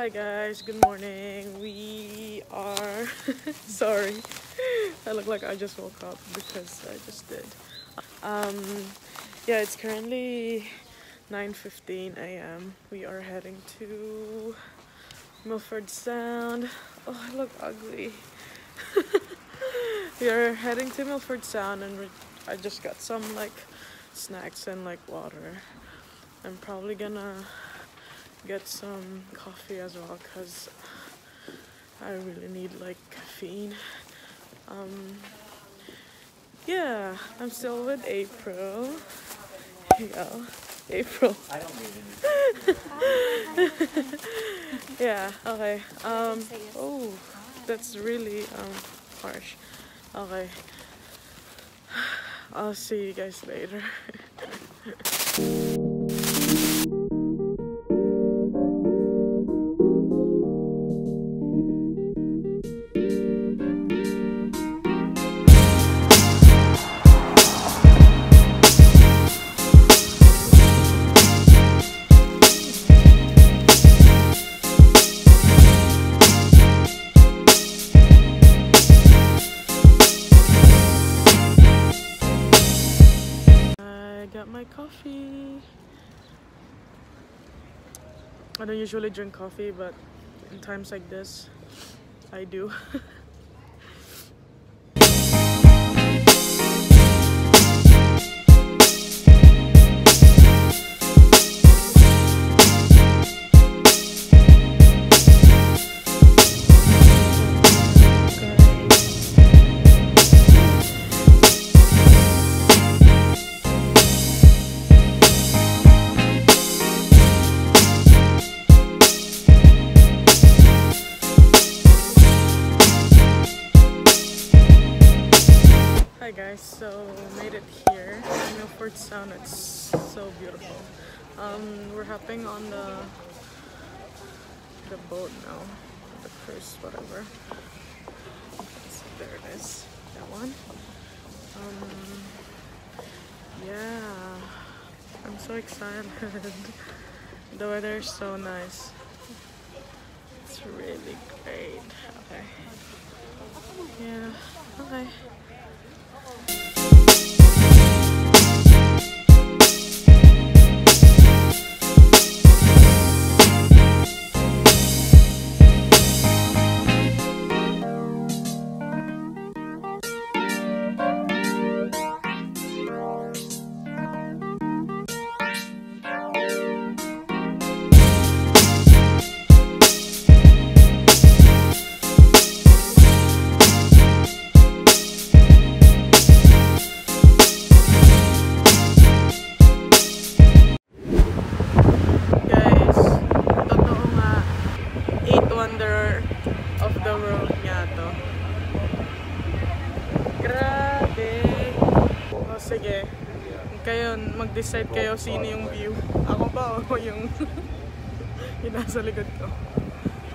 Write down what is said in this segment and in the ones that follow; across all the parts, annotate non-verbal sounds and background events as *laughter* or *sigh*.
Hi guys, good morning. We are *laughs* sorry. I look like I just woke up because I just did. Um yeah, it's currently 9:15 a.m. We are heading to Milford Sound. Oh, I look ugly. *laughs* we are heading to Milford Sound and I just got some like snacks and like water. I'm probably gonna get some coffee as well because I really need like caffeine. Um, yeah, I'm still with April. Yeah, April. I don't need any. *laughs* yeah, okay. Um, oh, that's really um, harsh. Okay. *sighs* I'll see you guys later. *laughs* coffee. I don't usually drink coffee, but in times like this, I do. *laughs* Sound, it's so beautiful. Um, we're hopping on the the boat now, the cruise, whatever. So there it is, that one. Um, yeah, I'm so excited. *laughs* the weather is so nice. It's really great. Okay. Yeah. Okay. Kayo, mag-decide kayo sino yung view. Ako ba o yung, *laughs* yung nasa likod ko?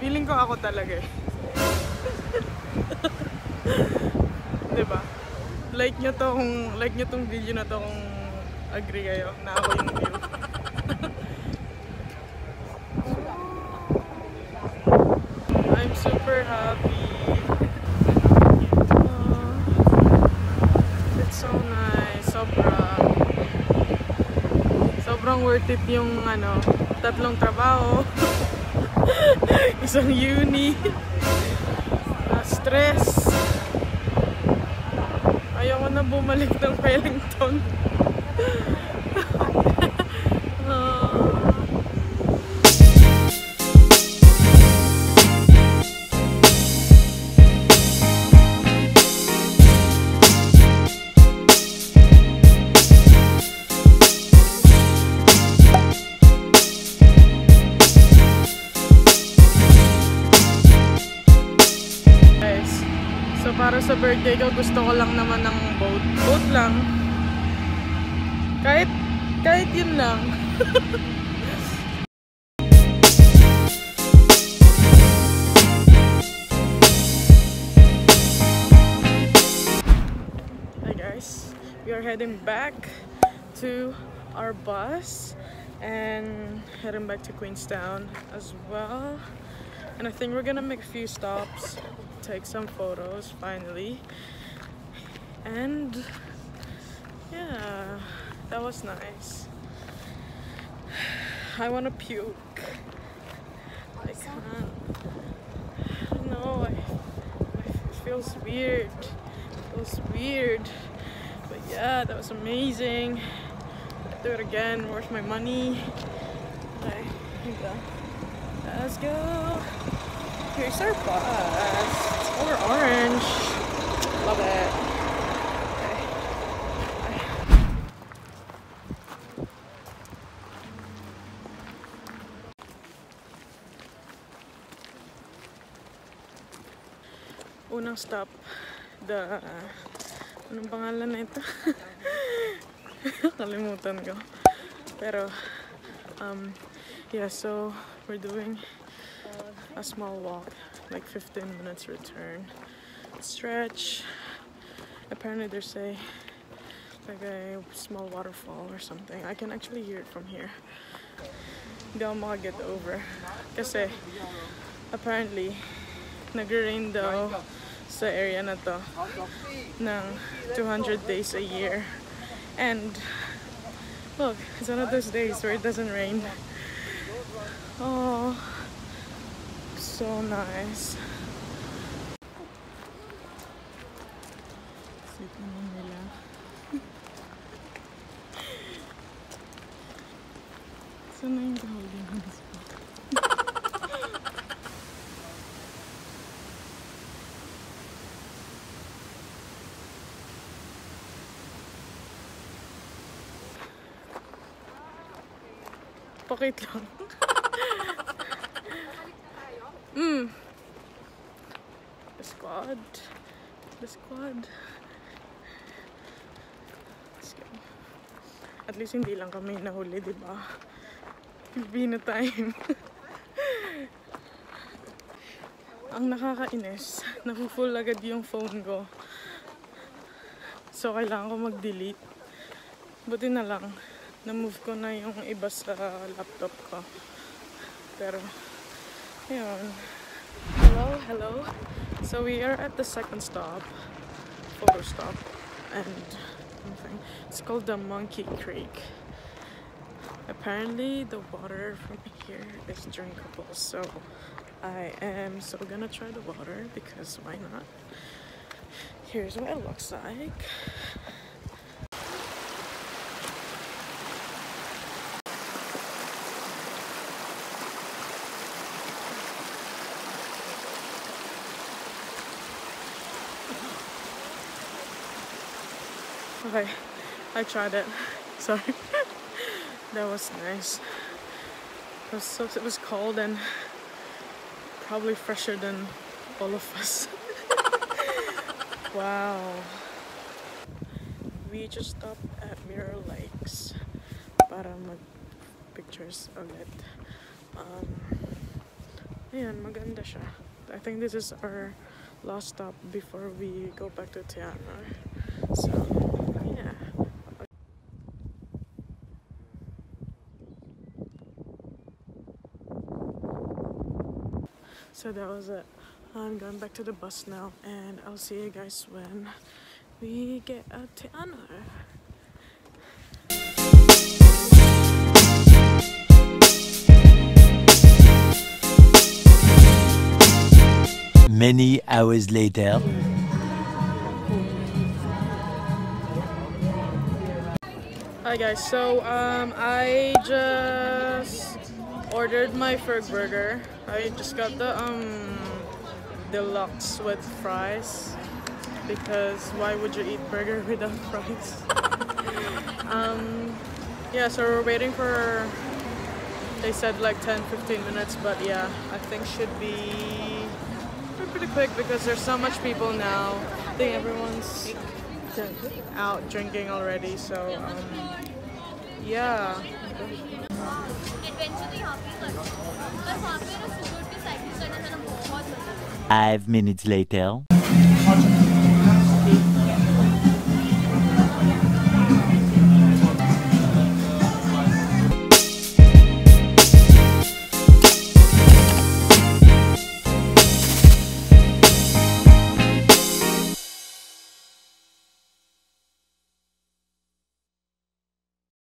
Feeling ko ako talaga eh. *laughs* diba? Like nyo tong, like nyo tong video na to kung agree kayo na ako yung view. *laughs* I'm super happy. Uh, it's so nice. Sobrang. Sobrang worth it yung ano, tatlong trabaho. *laughs* Isang uni. Uh, stress. Ayoko na bumalik ng Wellington. Birthday ko, gusto ko lang naman ng boat. Boat lang. Kahit, kahit yun lang. *laughs* Hi guys, we are heading back to our bus and heading back to Queenstown as well. And I think we're gonna make a few stops, take some photos finally. And yeah, that was nice. I wanna puke. I can't. I don't know. I, I, it feels weird. It feels weird. But yeah, that was amazing. Do it again. worth my money? Okay, here we go. Let's go. Here's our bus. It's orange. Love it. Okay. Unang stop, the... Anong pangalan na ito? *laughs* Kalimutan ko. Pero, um, yeah, so we're doing a small walk, like 15 minutes return. Stretch. Apparently there's a like a small waterfall or something. I can actually hear it from here. Ako makaget over. Kasi, eh, apparently, nag-rain daw sa area na to ng 200 days a year. And look, it's one of those days where it doesn't rain. Oh, so nice. Sit naman nila. Sana yung holding on this spot. Pakit lang. *laughs* Squad. The squad. Let's go. At least hindi lang kami nahuli, di ba? Filipino time. *laughs* Ang nakakainis, nafu-full agad yung phone ko. So, kailangan ko mag-delete. Buti na lang, na-move ko na yung iba sa laptop ko. Pero, yun. Hello, hello. So, we are at the second stop. Photo stop. And, something. It's called the Monkey Creek. Apparently, the water from here is drinkable. So, I am so gonna try the water because why not? Here's what it looks like. Okay, I tried it. *laughs* Sorry. *laughs* that was nice. It was, so, it was cold and probably fresher than all of us. *laughs* wow. We just stopped at Mirror Lakes para mag pictures ulit. Um, ayan, maganda siya. I think this is our last stop before we go back to Te Anau. So, yeah. So that was it. I'm going back to the bus now, and I'll see you guys when we get out to Anna. Many hours later. Hi guys, so um, I just ordered my Fergburger. I just got the um, deluxe with fries because why would you eat burger *laughs* without fries? *laughs* um, yeah, so we're waiting for. They said like 10-15 minutes, but yeah, I think should be pretty quick because there's so much people now. I think everyone's out drinking already, so um, yeah. Adventure तो यहाँ पे ही करते हैं पर वहाँ पे ना सुबह उठ के साइकिल करना मेरा बहुत पसंद है Five minutes later.